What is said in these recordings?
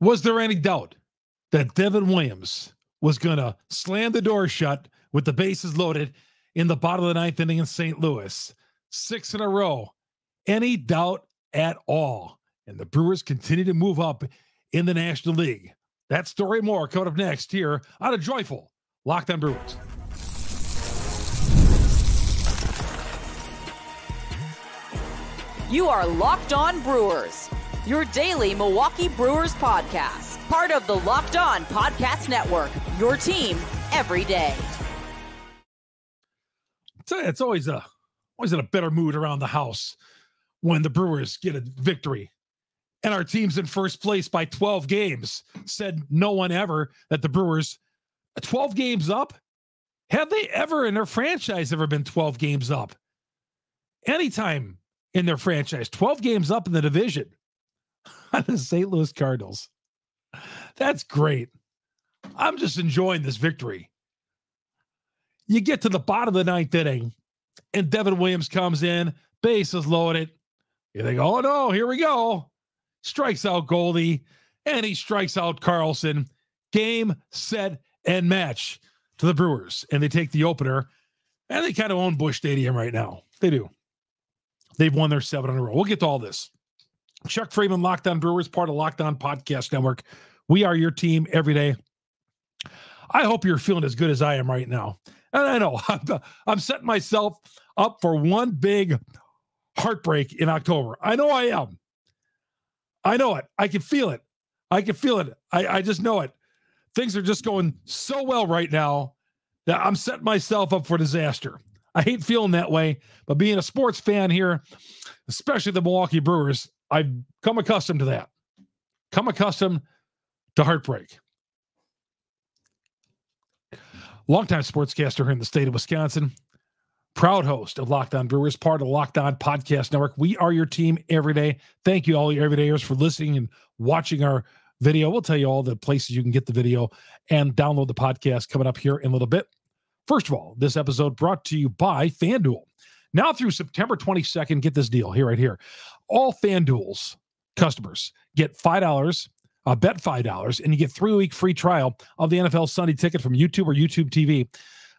Was there any doubt that Devin Williams was going to slam the door shut with the bases loaded in the bottom of the ninth inning in St. Louis? Six in a row. Any doubt at all? And the Brewers continue to move up in the National League. That story more coming up next here on a Joyful Locked On Brewers. You are Locked On Brewers, your daily Milwaukee Brewers podcast, part of the Locked On Podcast Network, your team every day. It's always a always in a better mood around the house when the Brewers get a victory. And our team's in first place by 12 games. Said no one ever that the Brewers uh, 12 games up. Have they ever in their franchise ever been 12 games up? Anytime in their franchise, 12 games up in the division on the St. Louis Cardinals. That's great. I'm just enjoying this victory. You get to the bottom of the ninth inning, and Devin Williams comes in, base bases loaded. You think, oh no, here we go. Strikes out Goldie, and he strikes out Carlson. Game, set, and match to the Brewers. And they take the opener, and they kind of own Busch Stadium right now. They do. They've won their seven in a row. We'll get to all this. Chuck Freimund, Lockdown Brewers, part of Locked On Podcast Network. We are your team every day. I hope you're feeling as good as I am right now. And I know I'm, I'm setting myself up for one big heartbreak in October. I know I am. I know it. I can feel it. I can feel it. I, I just know it. Things are just going so well right now that I'm setting myself up for disaster. I hate feeling that way, but being a sports fan here, especially the Milwaukee Brewers, I've come accustomed to that. Come accustomed to heartbreak. Longtime sportscaster here in the state of Wisconsin, proud host of Locked On Brewers, part of the Locked On Podcast Network. We are your team every day. Thank you, all your everydayers, for listening and watching our video. We'll tell you all the places you can get the video and download the podcast coming up here in a little bit. First of all, this episode brought to you by FanDuel. Now through September 22nd, get this deal here, right here. All FanDuel's customers get $5, uh, bet $5, and you get three week free trial of the NFL Sunday ticket from YouTube or YouTube TV.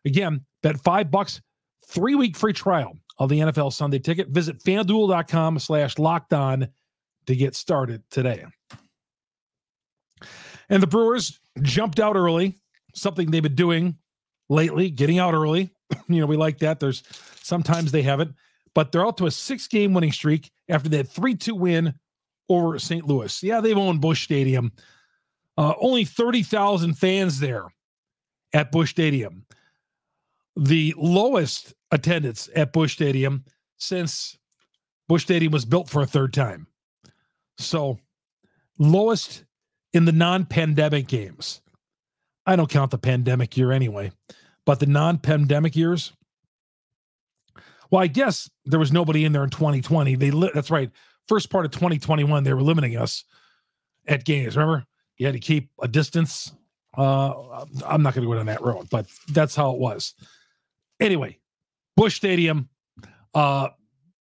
Again, bet five bucks, three week free trial of the NFL Sunday ticket. Visit fanduel.com slash locked on to get started today. And the Brewers jumped out early, something they've been doing lately, getting out early. you know, we like that. There's sometimes they haven't, but they're out to a six game winning streak after that 3 2 win over St. Louis. Yeah, they've owned Busch Stadium. Uh, only 30,000 fans there at Busch Stadium. The lowest attendance at Busch Stadium since Busch Stadium was built for a third time. So, lowest in the non pandemic games. I don't count the pandemic year anyway, but the non pandemic years, well, I guess there was nobody in there in 2020. They li- that's right. First part of 2021, they were limiting us at games. Remember, you had to keep a distance. Uh, I'm not going to go down that road, but that's how it was. Anyway, Busch Stadium, uh,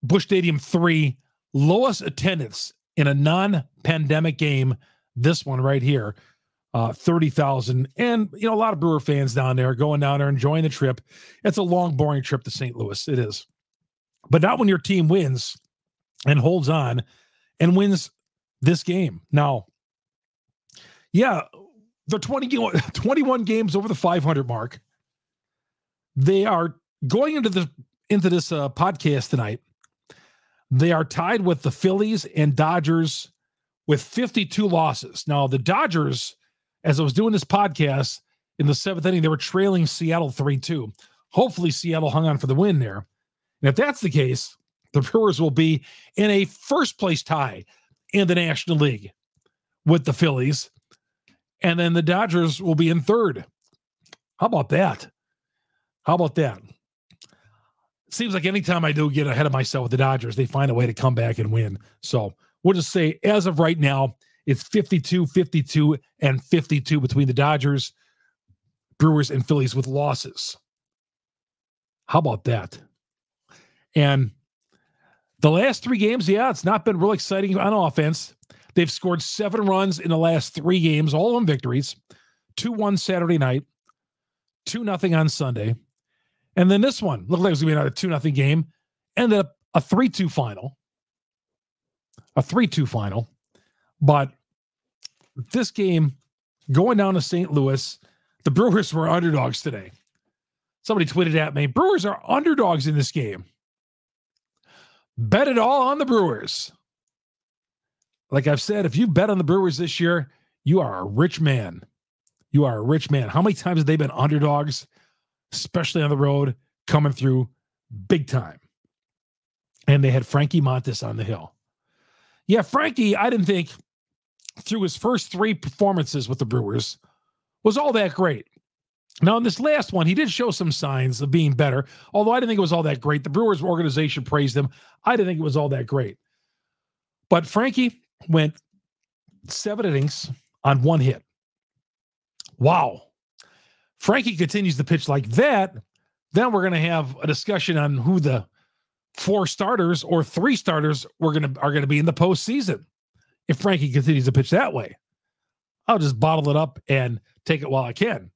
Busch Stadium three, lowest attendance in a non-pandemic game. This one right here, uh, 30,000. And, you know, a lot of Brewer fans down there going down there, enjoying the trip. It's a long, boring trip to St. Louis. It is. But not when your team wins and holds on and wins this game. Now, yeah, they're 20, 21 games over the 500 mark. They are going into the into this uh, podcast tonight. They are tied with the Phillies and Dodgers with 52 losses. Now, the Dodgers as I was doing this podcast in the seventh inning, they were trailing Seattle 3 2. Hopefully, Seattle hung on for the win there. And if that's the case, the Brewers will be in a first place tie in the National League with the Phillies. And then the Dodgers will be in third. How about that? How about that? Seems like anytime I do get ahead of myself with the Dodgers, they find a way to come back and win. So we'll just say, as of right now, it's 52, 52, and 52 between the Dodgers, Brewers, and Phillies with losses. How about that? And the last three games, yeah, it's not been real exciting on offense. They've scored seven runs in the last three games, all of them victories. 2 1 Saturday night, 2 nothing on Sunday. And then this one looked like it was going to be another 2 nothing game. Ended up a 3 2 final. A 3 2 final. But this game going down to St. Louis, the Brewers were underdogs today. Somebody tweeted at me Brewers are underdogs in this game. Bet it all on the Brewers. Like I've said, if you bet on the Brewers this year, you are a rich man. You are a rich man. How many times have they been underdogs, especially on the road, coming through big time? And they had Frankie Montas on the hill. Yeah, Frankie, I didn't think through his first three performances with the Brewers was all that great. Now, in this last one, he did show some signs of being better, although I didn't think it was all that great. The Brewers organization praised him. I didn't think it was all that great. But Frankie went seven innings on one hit. Wow. Frankie continues to pitch like that. Then we're going to have a discussion on who the four starters or three starters we're going to are going to be in the postseason if Frankie continues to pitch that way. I'll just bottle it up and take it while I can.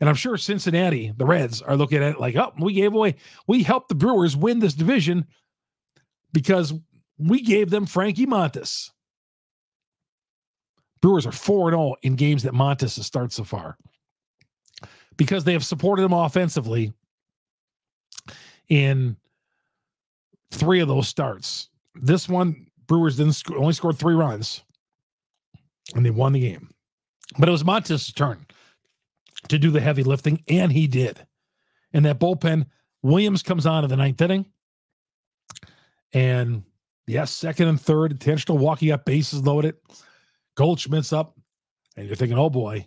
And I'm sure Cincinnati, the Reds, are looking at it like, oh, we gave away, we helped the Brewers win this division because we gave them Frankie Montas. Brewers are 4 0 in games that Montas has started so far because they have supported him offensively in three of those starts. This one, Brewers didn't sc- only scored three runs and they won the game. But it was Montas' turn to do the heavy lifting, and he did. And that bullpen, Williams comes on in the ninth inning. And yes, second and third, intentional walking up, bases loaded. Goldschmidt's up, and you're thinking, oh boy,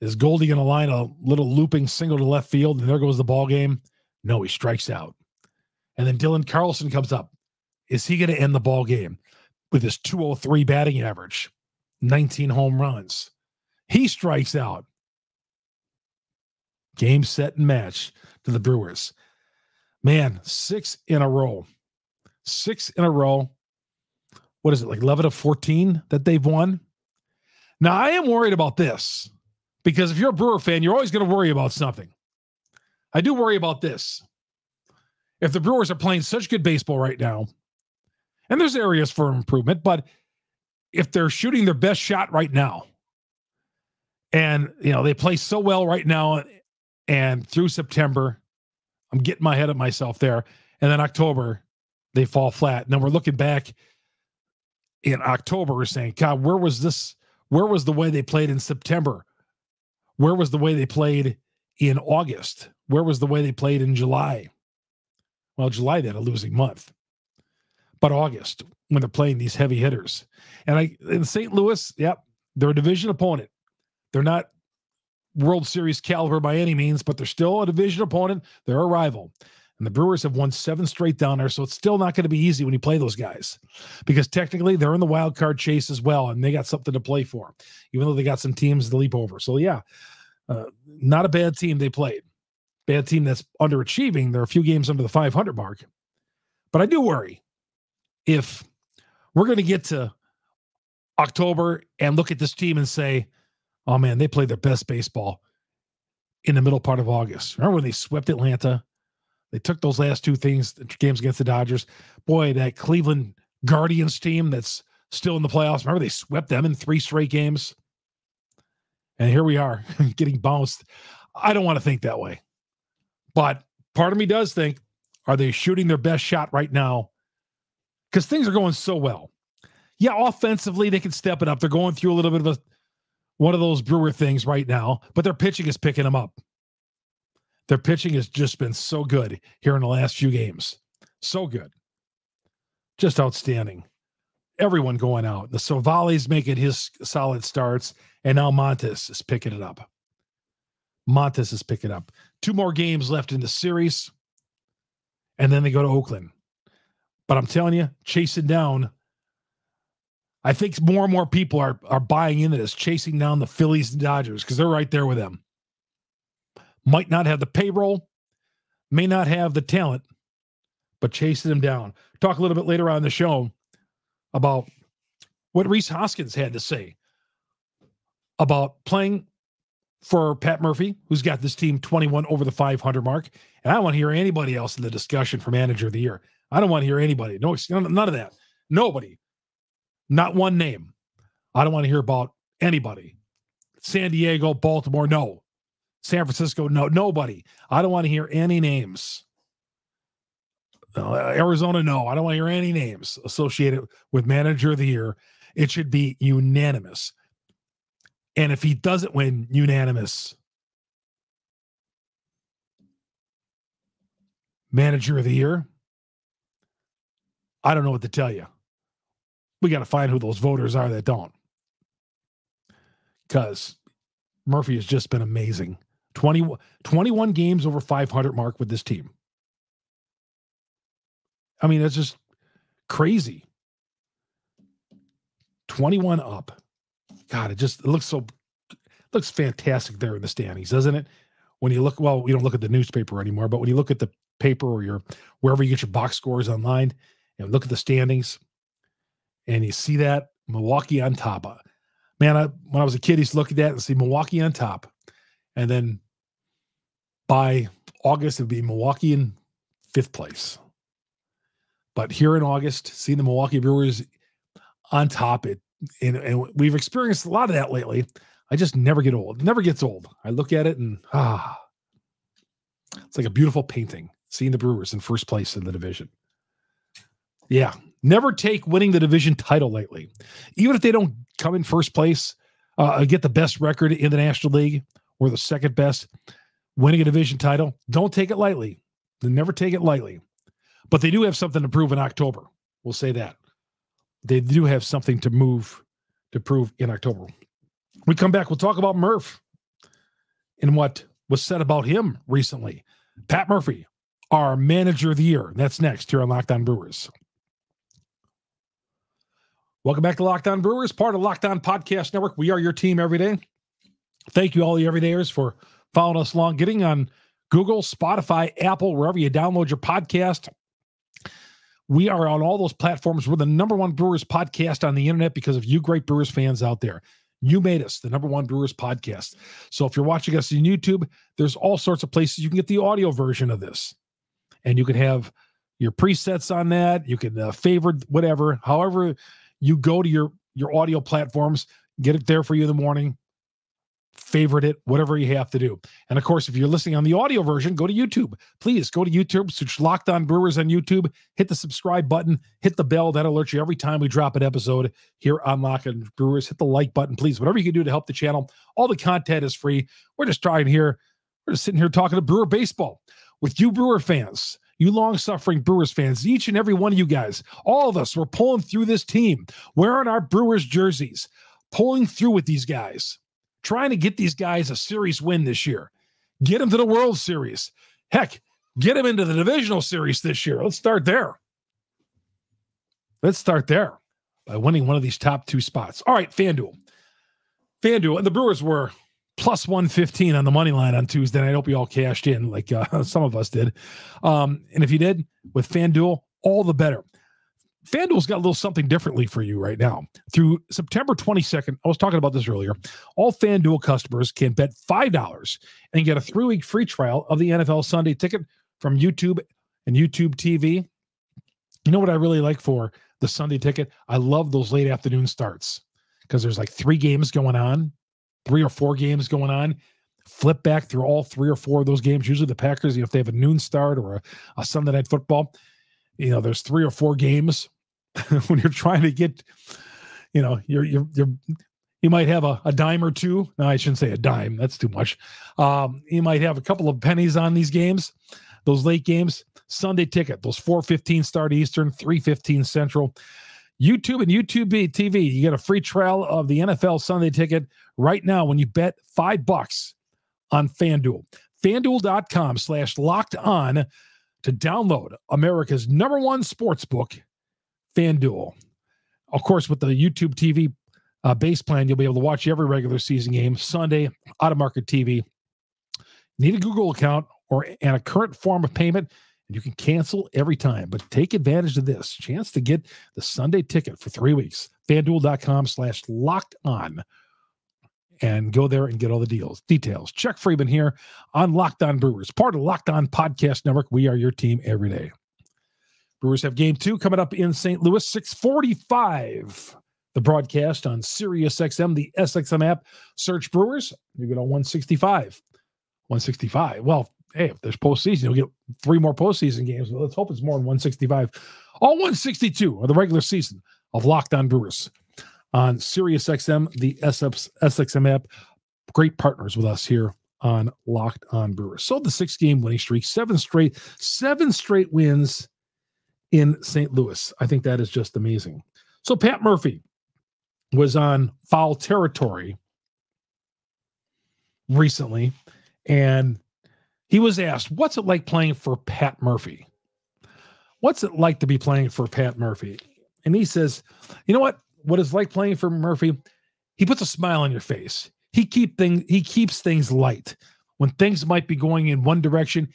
is Goldie going to line a little looping single to left field? And there goes the ball game. No, he strikes out. And then Dylan Carlson comes up. Is he going to end the ball game with his 203 batting average, 19 home runs? He strikes out. Game, set, and match to the Brewers. Man, six in a row. Six in a row. What is it, like 11 of 14 that they've won? Now, I am worried about this because if you're a Brewer fan, you're always going to worry about something. I do worry about this. If the Brewers are playing such good baseball right now, and there's areas for improvement, but if they're shooting their best shot right now, and you know they play so well right now and through September, I'm getting my head of myself there. And then October, they fall flat. And then we're looking back in October, we're saying, God, where was this? Where was the way they played in September? Where was the way they played in August? Where was the way they played in July? Well, July, they had a losing month. But August, when they're playing these heavy hitters. And I in St. Louis, yep, they're a division opponent. They're not World Series caliber by any means, but they're still a division opponent. They're a rival. And the Brewers have won seven straight down there. So it's still not going to be easy when you play those guys because technically they're in the wild card chase as well. And they got something to play for, even though they got some teams to leap over. So, yeah, uh, not a bad team they played. Bad team that's underachieving. They're a few games under the 500 mark. But I do worry if we're going to get to October and look at this team and say, oh man, they played their best baseball in the middle part of August. Remember when they swept Atlanta? They took those last two things games against the Dodgers. Boy, that Cleveland Guardians team that's still in the playoffs. Remember they swept them in three straight games. And here we are getting bounced. I don't want to think that way. But part of me does think are they shooting their best shot right now? Because things are going so well. Yeah, offensively, they can step it up. They're going through a little bit of a one of those Brewer things right now, but their pitching is picking them up. Their pitching has just been so good here in the last few games. So good. Just outstanding. Everyone going out. The Civale's making his solid starts, and now Montas is picking it up. Montas is picking up. Two more games left in the series, and then they go to Oakland. But I'm telling you, chasing down I think more and more people are are buying into this, chasing down the Phillies and Dodgers because they're right there with them. Might not have the payroll, may not have the talent, but chasing them down. Talk a little bit later on in the show about what Rhys Hoskins had to say about playing for Pat Murphy, who's got this team 21 over the 500 mark. And I don't want to hear anybody else in the discussion for manager of the year. I don't want to hear anybody. No, none of that. Nobody. Not one name. I don't want to hear about anybody. San Diego, Baltimore, no. San Francisco, no. Nobody. I don't want to hear any names. Uh, Arizona, no. I don't want to hear any names associated with manager of the year. It should be unanimous. And if he doesn't win unanimous, manager of the year, I don't know what to tell you. We got to find who those voters are that don't. Because Murphy has just been amazing. 20, 21 games over 500 mark with this team. I mean, that's just crazy. 21 up. God, it just it looks so looks fantastic there in the standings, doesn't it? When you look, well, we don't look at the newspaper anymore, but when you look at the paper or your wherever you get your box scores online and look at the standings, and you see that Milwaukee on top. of Man, I, when I was a kid, he's looking at that and see Milwaukee on top, and then by August it would be Milwaukee in fifth place. But here in August, seeing the Milwaukee Brewers on top, it and, and we've experienced a lot of that lately. I just never get old. It never gets old. I look at it and ah, it's like a beautiful painting. Seeing the Brewers in first place in the division. Yeah, never take winning the division title lately, even if they don't come in first place, uh, get the best record in the National League or the second best. Winning a division title, don't take it lightly. Never take it lightly. But they do have something to prove in October. We'll say that they do have something to move to prove in October. We come back, we'll talk about Murph and what was said about him recently. Pat Murphy, our manager of the year. That's next here on Locked On Brewers. Welcome back to Locked On Brewers, part of Locked On Podcast Network. We are your team every day. Thank you, all the everydayers, for following us along, getting on Google, Spotify, Apple, wherever you download your podcast. We are on all those platforms. We're the number one Brewers podcast on the internet because of you great Brewers fans out there. You made us the number one Brewers podcast. So if you're watching us on YouTube, there's all sorts of places you can get the audio version of this. And you can have your presets on that. You can uh, favorite whatever, however you go to your your audio platforms, get it there for you in the morning favorite it, whatever you have to do. And of course, if you're listening on the audio version, go to YouTube. Please go to YouTube, search Locked On Brewers on YouTube, hit the subscribe button, hit the bell. That alerts you every time we drop an episode here on Locked On Brewers. Hit the like button, please. Whatever you can do to help the channel. All the content is free. We're just trying here. We're just sitting here talking to Brewer baseball with you Brewer fans. You long suffering Brewers fans, each and every one of you guys, all of us, we're pulling through this team, wearing our Brewers jerseys, pulling through with these guys trying to get these guys a series win this year. Get them to the World Series. Heck, get them into the divisional series this year. Let's start there. Let's start there by winning one of these top two spots. All right, FanDuel. FanDuel, and the Brewers were plus 115 on the money line on Tuesday. And I hope you all cashed in like uh, some of us did. Um, and if you did with FanDuel, all the better. FanDuel's got a little something differently for you right now. Through September 22nd, I was talking about this earlier. All FanDuel customers can bet $5 and get a three week free trial of the NFL Sunday ticket from YouTube and YouTube TV. You know what I really like for the Sunday ticket? I love those late afternoon starts because there's like three games going on, three or four games going on. Flip back through all three or four of those games. Usually the Packers, you know, if they have a noon start or a, a Sunday night football, you know, there's three or four games when you're trying to get, you know, you're you're you're you might have a, a dime or two. No, I shouldn't say a dime. That's too much. Um, you might have a couple of pennies on these games, those late games. Sunday ticket, those 415 start Eastern, 315 Central. YouTube and YouTube TV, you get a free trial of the NFL Sunday ticket right now when you bet five bucks on FanDuel. FanDuel.com slash locked on to download America's number one sports book FanDuel. Of course, with the YouTube TV uh, base plan, you'll be able to watch every regular season game Sunday, out of market TV. Need a Google account or and a current form of payment? And you can cancel every time. But take advantage of this chance to get the Sunday ticket for three weeks. FanDuel.com slash locked on and go there and get all the deals. Details. Chuck Freimund here on Locked On Brewers, part of Locked On Podcast Network. We are your team every day. Brewers have game two coming up in St. Louis, 645. The broadcast on Sirius XM, the SXM app. Search Brewers. You get on 165. 165. Well, hey, if there's postseason, you'll get three more postseason games. let's hope it's more than 165. All 162 of the regular season of Locked On Brewers on Sirius XM, the SXM app. Great partners with us here on Locked On Brewers. So the six game winning streak, seven straight, seven straight wins in St. Louis. I think that is just amazing. So Pat Murphy was on foul territory recently, and he was asked, What's it like playing for Pat Murphy? What's it like to be playing for Pat Murphy? And he says, You know what? what it's like playing for Murphy, he puts a smile on your face. He keep things he keeps things light. When things might be going in one direction,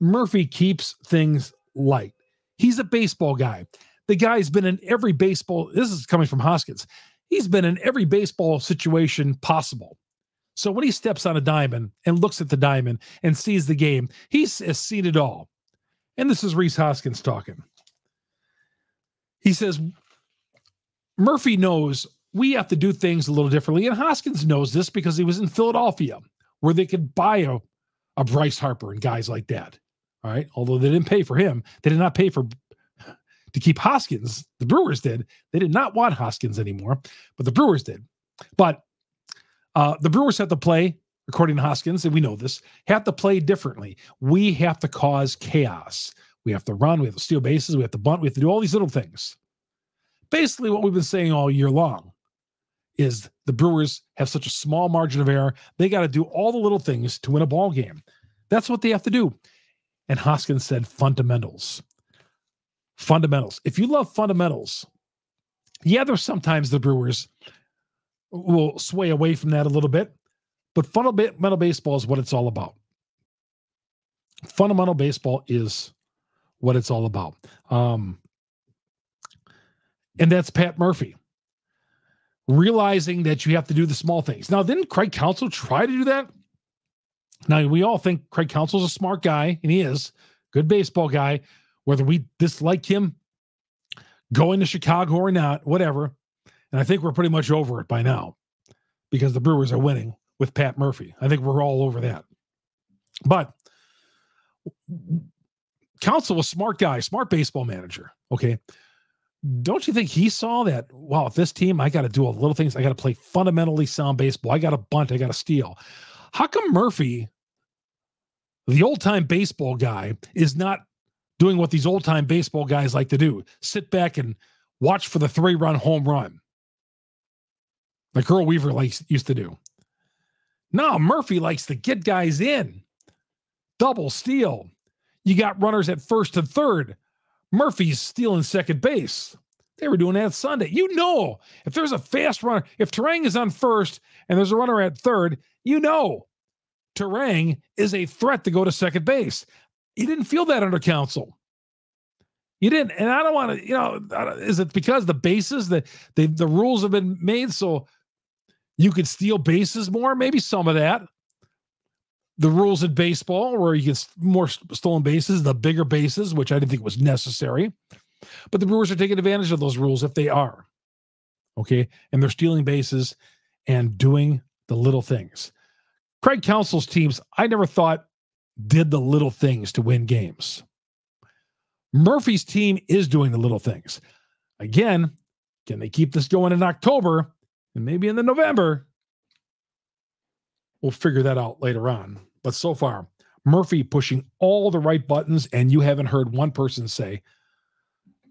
Murphy keeps things light. He's a baseball guy. The guy's been in every baseball. This is coming from Hoskins. He's been in every baseball situation possible. So when he steps on a diamond and looks at the diamond and sees the game, he's seen it all. And this is Rhys Hoskins talking. He says, Murphy knows we have to do things a little differently. And Hoskins knows this because he was in Philadelphia where they could buy a, a Bryce Harper and guys like that. All right. Although they didn't pay for him, they did not pay for to keep Hoskins. The Brewers did. They did not want Hoskins anymore, but the Brewers did. But uh, the Brewers have to play, according to Hoskins, and we know this, have to play differently. We have to cause chaos. We have to run. We have to steal bases. We have to bunt. We have to do all these little things basically what we've been saying all year long is the Brewers have such a small margin of error. They got to do all the little things to win a ball game. That's what they have to do. And Hoskins said fundamentals. Fundamentals. If you love fundamentals, yeah, there's sometimes the Brewers will sway away from that a little bit, but fundamental baseball is what it's all about. Fundamental baseball is what it's all about. Um, and that's Pat Murphy. Realizing that you have to do the small things. Now, didn't Craig Counsell try to do that? Now, we all think Craig Counsell's a smart guy, and he is good baseball guy. Whether we dislike him going to Chicago or not, whatever. And I think we're pretty much over it by now because the Brewers are winning with Pat Murphy. I think we're all over that. But Counsell was smart guy, smart baseball manager. Okay don't you think he saw that? Wow, if this team, I got to do a little things. I got to play fundamentally sound baseball. I got to bunt. I got to steal. How come Murphy, the old time baseball guy, is not doing what these old time baseball guys like to do? Sit back and watch for the three run home run, like Earl Weaver likes used to do. No, Murphy likes to get guys in, double steal. You got runners at first and third Murphy's stealing second base. They were doing that Sunday. You know, if there's a fast runner, if Turang is on first and there's a runner at third, you know Turang is a threat to go to second base. You didn't feel that under Counsell. You didn't, and I don't want to. You know, is it because the bases that the the rules have been made so you could steal bases more? Maybe some of that the rules in baseball where you get more stolen bases, the bigger bases, which I didn't think was necessary. But the Brewers are taking advantage of those rules if they are. Okay. And they're stealing bases and doing the little things. Craig Counsell's teams, I never thought did the little things to win games. Murphy's team is doing the little things. Again, can they keep this going in October and maybe in the November? We'll figure that out later on. But so far, Murphy pushing all the right buttons, and you haven't heard one person say,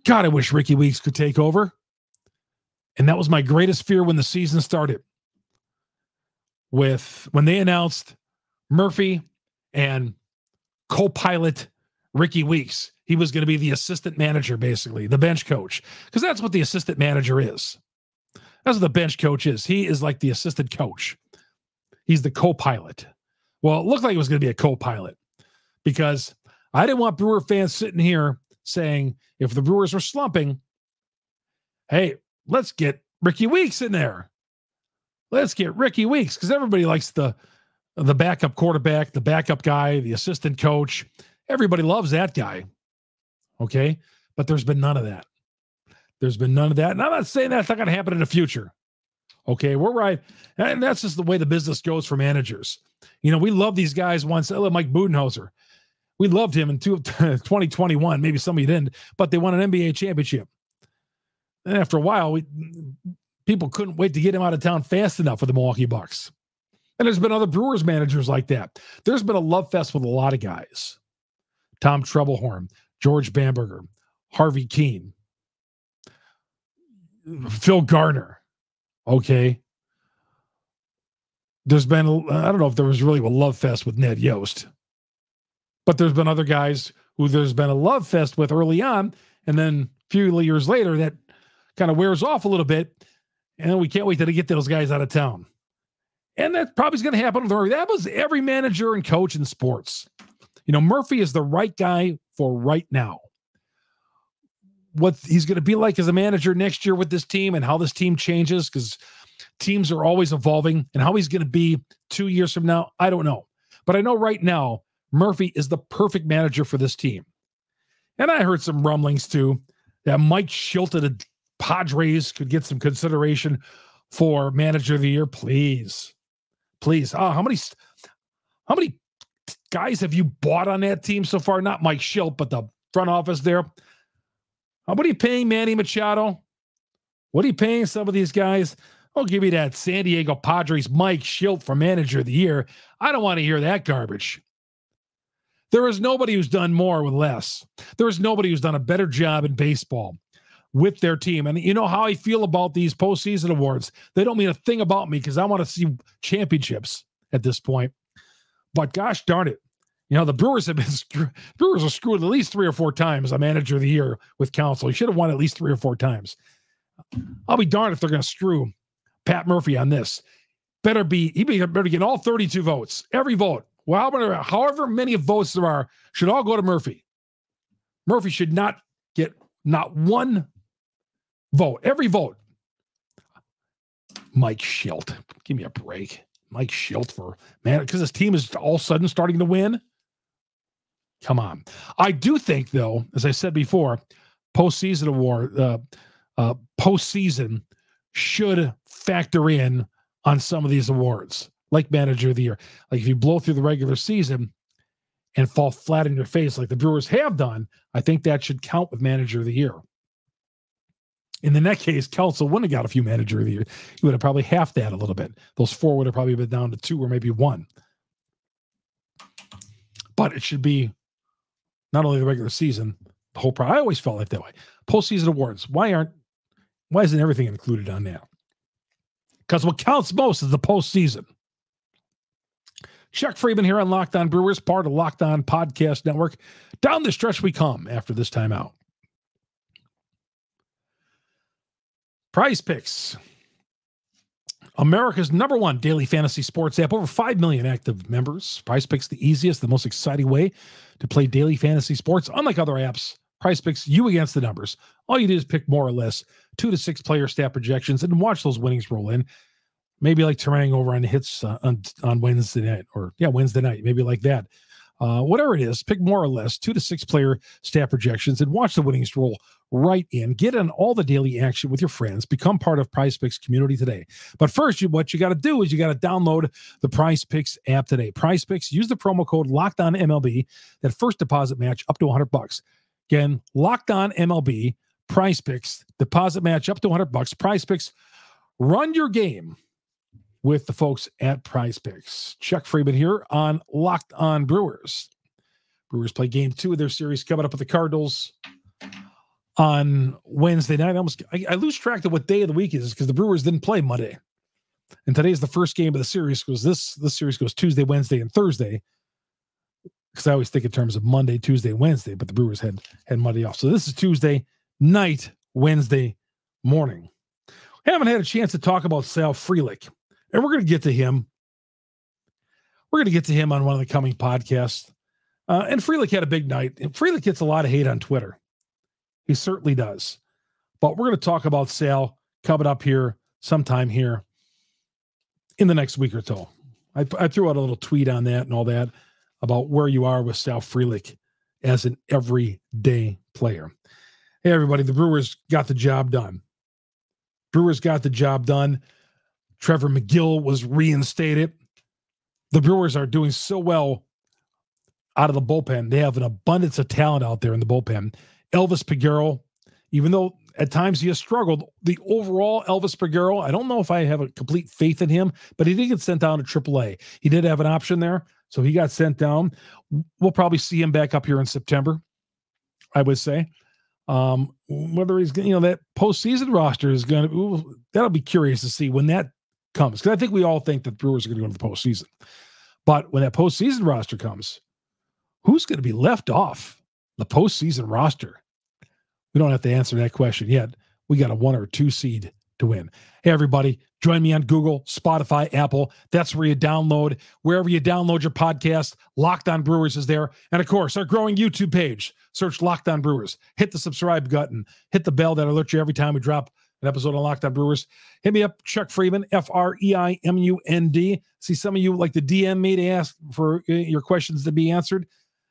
God, I wish Rickie Weeks could take over. And that was my greatest fear when the season started. With when they announced Murphy and co pilot Rickie Weeks, he was going to be the assistant manager, basically, the bench coach, because that's what the assistant manager is. That's what the bench coach is. He is like the assistant coach, he's the co pilot. Well, it looked like it was going to be a co pilot because I didn't want Brewer fans sitting here saying if the Brewers were slumping, hey, let's get Rickie Weeks in there. Let's get Rickie Weeks because everybody likes the the backup quarterback, the backup guy, the assistant coach. Everybody loves that guy. Okay. But there's been none of that. There's been none of that. And I'm not saying that's not going to happen in the future. Okay. We're right. And that's just the way the business goes for managers. You know, we love these guys once. I love Mike Budenholzer. We loved him in 2021. Maybe some of you didn't, but they won an NBA championship. And after a while, we people couldn't wait to get him out of town fast enough for the Milwaukee Bucks. And there's been other Brewers managers like that. There's been a love fest with a lot of guys. Tom Trebelhorn, George Bamberger, Harvey Kuenn, Mm. Phil Garner. Okay. There's been, I don't know if there was really a love fest with Ned Yost, but there's been other guys who there's been a love fest with early on. And then a few years later, that kind of wears off a little bit. And we can't wait to get those guys out of town. And that probably is going to happen. That was every manager and coach in sports. You know, Murphy is the right guy for right now. What he's going to be like as a manager next year with this team and how this team changes because teams are always evolving and how he's going to be two years from now, I don't know. But I know right now, Murphy is the perfect manager for this team. And I heard some rumblings too that Mike at the Padres could get some consideration for manager of the year. Please, please. Oh, how many, how many guys have you bought on that team so far? Not Mike Shildt, but the front office there. Uh, how about you paying Manny Machado? What are you paying some of these guys? I'll give you that San Diego Padres Mike Shildt for manager of the year. I don't want to hear that garbage. There is nobody who's done more with less. There is nobody who's done a better job in baseball with their team. And you know how I feel about these postseason awards. They don't mean a thing about me because I want to see championships at this point. But gosh darn it, you know the Brewers have been Brewers are screwed at least three or four times. A manager of the year with Counsell, He should have won at least three or four times. I'll be darned if they're going to screw Pat Murphy on this. Better be he better get all 32 votes. Every vote. Well, however many votes there are, should all go to Murphy. Murphy should not get not one vote. Every vote. Mike Shildt. Give me a break. Mike Shildt for man, because his team is all sudden starting to win. Come on. I do think, though, as I said before, postseason award, uh, uh, postseason should factor in on some of these awards, like manager of the year. Like if you blow through the regular season and fall flat in your face, like the Brewers have done, I think that should count with manager of the year. In the next case, Counsell wouldn't have got a few manager of the year. He would have probably half that a little bit. Those four would have probably been down to two or maybe one. But it should be not only the regular season, the whole. Pro- I always felt like that way. Postseason awards. Why aren't? Why isn't everything included on that? Because what counts most is the postseason. Chuck Freimund here on Locked On Brewers, part of Locked On Podcast Network. Down the stretch we come after this timeout. Prize Picks. America's number one daily fantasy sports app. Over 5 million active members. Prize Picks, the easiest, the most exciting way to play daily fantasy sports. Unlike other apps, Prize Picks, you against the numbers. All you do is pick more or less two to six player stat projections and watch those winnings roll in. Maybe like Turang over on the hits uh, on, on Wednesday night, or yeah, Wednesday night, maybe like that. Uh, whatever it is, pick more or less two to six player stat projections and watch the winnings roll right in. Get on all the daily action with your friends. Become part of Prize Picks community today. But first, you, what you got to do is you got to download the Prize Picks app today. Prize Picks, use the promo code Locked On MLB. That first deposit match up to 100 bucks. Again, Locked On MLB. Prize Picks deposit match up to 100 bucks. Prize Picks, run your game with the folks at Prize Picks. Chuck Freimund here on Locked On Brewers. Brewers play game two of their series coming up with the Cardinals on Wednesday night. I almost I, I lose track of what day of the week is because the Brewers didn't play Monday, and today is the first game of the series because this this series goes Tuesday, Wednesday, and Thursday. Because I always think in terms of Monday, Tuesday, Wednesday, but the Brewers had had Monday off. So this is Tuesday night, Wednesday morning. Haven't had a chance to talk about Sal Frelick, and we're going to get to him. We're going to get to him on one of the coming podcasts. Uh, and Frelick had a big night. And Frelick gets a lot of hate on Twitter. He certainly does. But we're going to talk about Sal coming up here sometime here in the next week or so. I, I threw out a little tweet on that and all that about where you are with Sal Frelick as an everyday player. Hey, everybody, the Brewers got the job done. Brewers got the job done. Trevor Megill was reinstated. The Brewers are doing so well out of the bullpen. They have an abundance of talent out there in the bullpen. Elvis Peguero, even though at times he has struggled, the overall Elvis Peguero, I don't know if I have a complete faith in him, but he did get sent down to AAA. He did have an option there, so he got sent down. We'll probably see him back up here in September, I would say. Um, whether he's you know that postseason roster is going to that'll be curious to see when that comes because I think we all think that Brewers are going to go to the postseason, but when that postseason roster comes, who's going to be left off the postseason roster? We don't have to answer that question yet. We got a one or two seed to win. Hey, everybody, join me on Google, Spotify, Apple. That's where you download, wherever you download your podcast. Locked On Brewers is there. And of course, our growing YouTube page. Search Locked On Brewers. Hit the subscribe button, hit the bell that alerts you every time we drop an episode on Locked On Brewers. Hit me up, Chuck Freimund, F R E I M U N D. See, some of you like to DM me to ask for uh, your questions to be answered.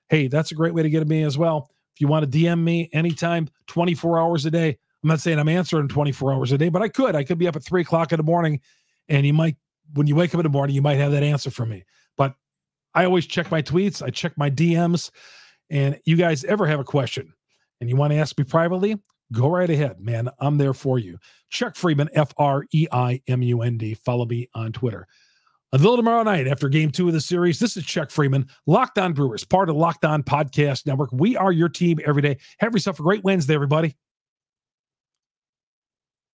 Hey, that's a great way to get to me as well. If you want to DM me anytime, 24 hours a day, I'm not saying I'm answering 24 hours a day, but I could. I could be up at three o'clock in the morning, and you might, when you wake up in the morning, you might have that answer for me. But I always check my tweets, I check my DMs, and you guys ever have a question and you want to ask me privately, go right ahead, man. I'm there for you. Chuck Freimund, F R E I M U N D. Follow me on Twitter. Until tomorrow night, after game two of the series, this is Chuck Freimund, Locked On Brewers, part of Locked On Podcast Network. We are your team every day. Have yourself a great Wednesday, everybody.